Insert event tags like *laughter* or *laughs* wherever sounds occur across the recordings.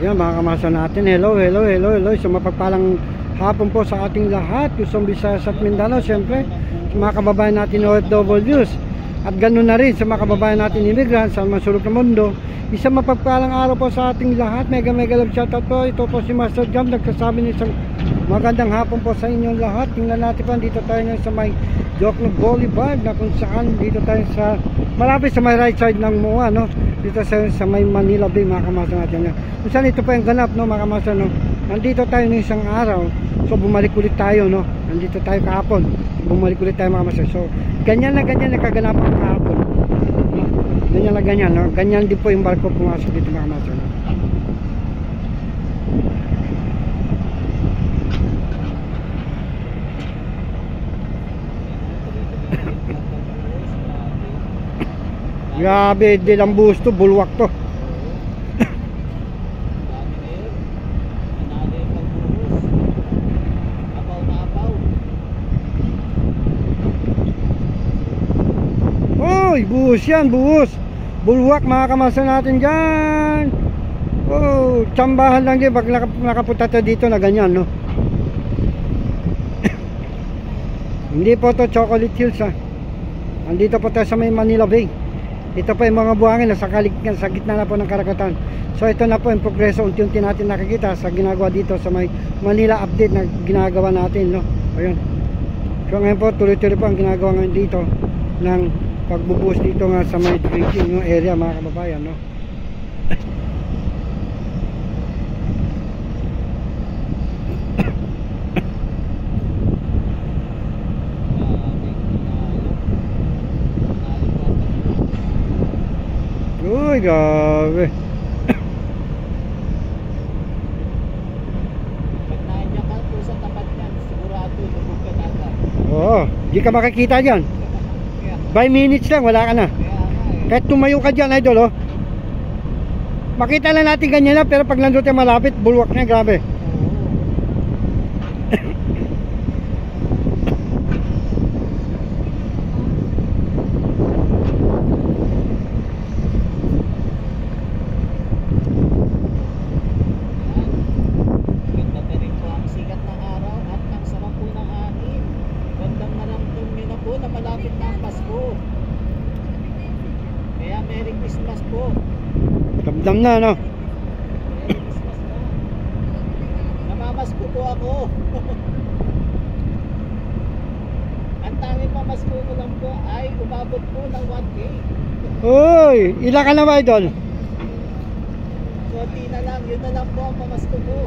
Yan mga kamasa natin. Hello, hello, hello, hello. Sa mapagpalang hapon po sa ating lahat. Luzon, Visayas at Mindanao. Siyempre, sa mga kababayan natin OFWs. At ganun na rin sa mga kababayan natin immigrants sa masulok na mundo. Isang mapagpalang araw po sa ating lahat. Mega mega love shoutout po. Ito po si Master Jam. Nagsasabi ng isang magandang hapon po sa inyong lahat. Tingnan natin po. Dito tayo ngayon sa may Jokno Boulevard na kung saan dito tayo sa malapit sa may right side ng MOA no dito sa, sa may Manila Bay mga kamasa natin no? kung saan ito pa yung ganap no mga kamasa no nandito tayo ng isang araw so bumalik ulit tayo no nandito tayo kahapon bumalik ulit tayo mga kamasa so ganyan na ganyan na kaganapan kahapon ganyan na ganyan no? ganyan din po yung barko pumasok dito mga kamasa no? Grabe, di lang busto, bulwak to. Uy, buhos yan, buhos. Bulwak mga kamasa natin dyan. Oh, tsambahan lang din pag nakap nakapunta tayo dito na ganyan, no? *coughs* Hindi po to chocolate hills, ha? Andito po tayo sa may Manila Bay. Ito po yung mga buhangin na sa, kalig, sa gitna na po ng karagatan. So ito na po yung progreso unti-unti natin nakikita sa ginagawa dito sa may Manila update na ginagawa natin. No? Ayun. So ngayon po tuloy-tuloy po ang ginagawa ngayon dito ng pagbubuhos dito nga sa may drinking no, area mga kababayan. No? Uy, grabe. Pag nandiyan ka po sa tapat niyan, sigurado lubog ka dagat. Oo, di ka makakita dyan. By minutes lang, wala ka na. eh. Kahit tumayo ka dyan, idol, oh. Makita lang natin ganyan lang, pero pag nandun tayo malapit, bulwak na, grabe. Oo. Ganda pa rin po ang sikat ng araw at ang sarap po ng hangin. Bandang naramdam nyo na po na malapit na ang Pasko. Kaya Merry Christmas po. Damdam na, no? Merry Christmas na. Namamasko po ako. *laughs* ang tanging pamasko ko lang po ay umabot po ng 1K. Uy, ilan ka na ba, idol? Konti na lang, yun na lang po ang pamasko ko.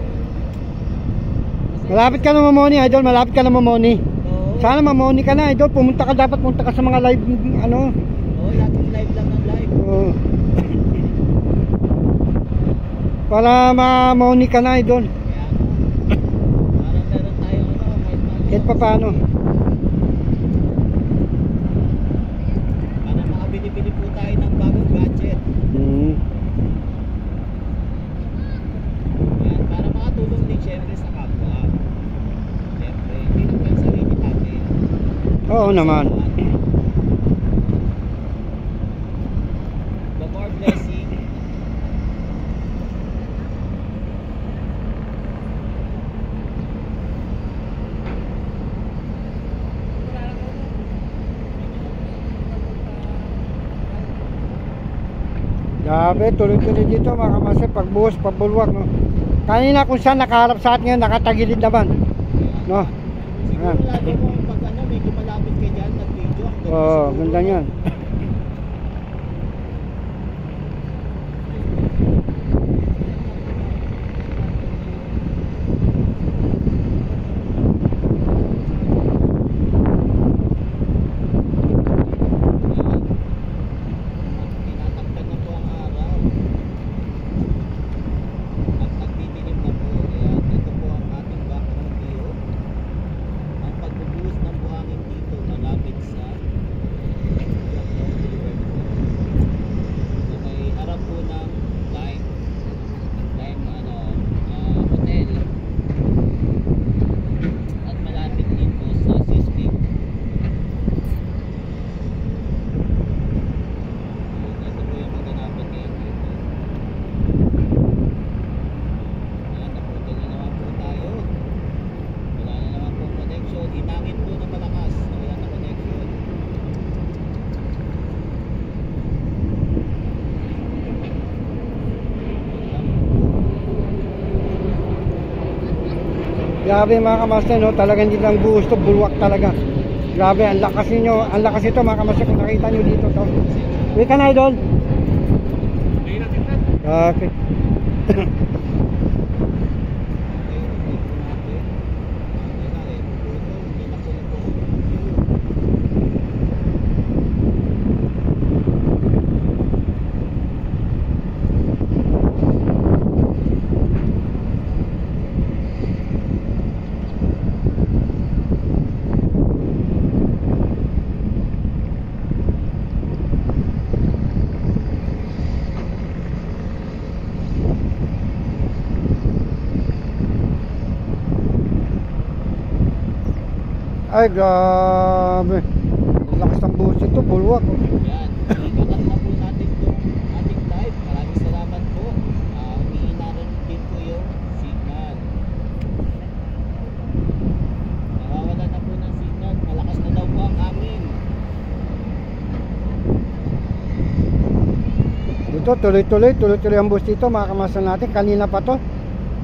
Malapit ka na mamoni, idol. Malapit ka na mamoni. Sana mamoni ka na, idol. Pumunta ka dapat, pumunta ka sa mga live, ano. Oo, laging live lang ng live. Oo. Para mamoni ka na, idol. Kaya parang meron tayong ano, kahit paano. Kahit pa paano. Para makabili-bili po tayo ng bagong gadget. Hmm. Yan, para makatulong din syempre sa kapwa. Syempre, hindi lang yung sarili natin. Oo naman. The more blessing, Grabe, tuloy-tuloy dito mga kamase, pagbuhos, pagbulwak, no. Kanina kung saan nakaharap sa atin ngayon, nakatagilid naman. No? siguro lagi mo pag ano, medyo malapit ka dyan, nag-video. ang ganda Oo, oh, siguro. ganda niyan. Tinatakpan na po ang araw. At nagdidilim na po. Kaya ito po ang ating background view. Ang pagbubuhos ng buhangin dito malapit sa Grabe mga kamaster, no? talagang hindi lang buhos to, bulwak talaga. Grabe, ang lakas ninyo, ang lakas ito mga kamaster kung nakita nyo dito to. Wait ka na idol. Okay. *laughs* Ay, grabe. Ang lakas ng buhos ito, bulwak. Yan, ikakat na po natin itong ating live. Maraming salamat po. Uh, Umihina rin din po yung signal. Nawawala na po ng signal. Malakas na daw po ang amin. Dito, tuloy-tuloy, tuloy-tuloy ang bus dito, mga natin. Kanina pa to.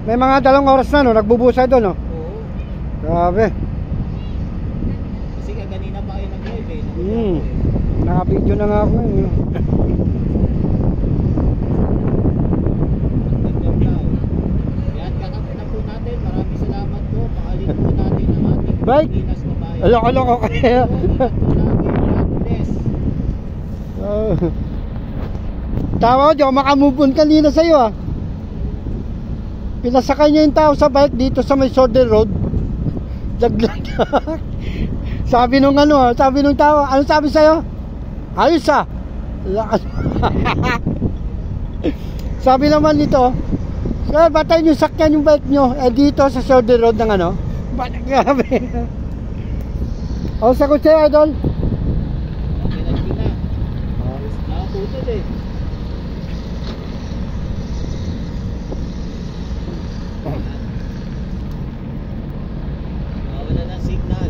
May mga dalawang oras na, no? Nagbubusay doon, no? Oo. Grabe. Hmm. Naka-video na nga ako, eh. bayan. Alok-alok ako kaya. *laughs* Oh. Tawa ko, di ako makamove on kanina sa'yo ah. Pinasakay niya yung tao sa bike dito sa may shoulder road. Laglag. *laughs* sabi nung ano, ah, sabi nung tao, ano sabi sa'yo? Ayos ah. *laughs* Sabi naman nito, Sir, batay niyo sakyan yung bike nyo. Eh dito sa shoulder road ng ano. Grabe. o sa kutsi, idol. Okay na, sige na. Nakaputol eh. Nawawala ng signal.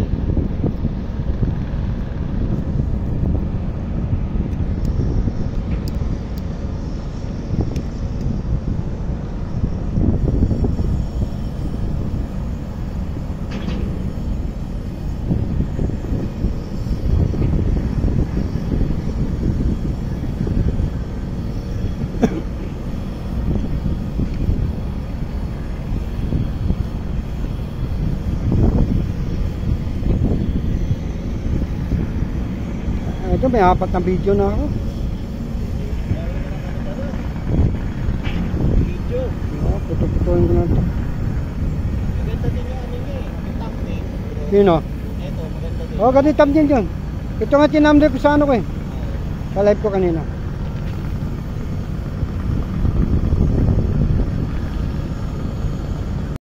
Ito may apat na video na ako. Video. Oh, puto-putuin ko na ito. Maganda din yung ano niya eh. Thumbnail. Sino? Eto, maganda din. Oh, ganito din yun. Ito nga tinamday ko sa ano ko eh. Sa live ko kanina.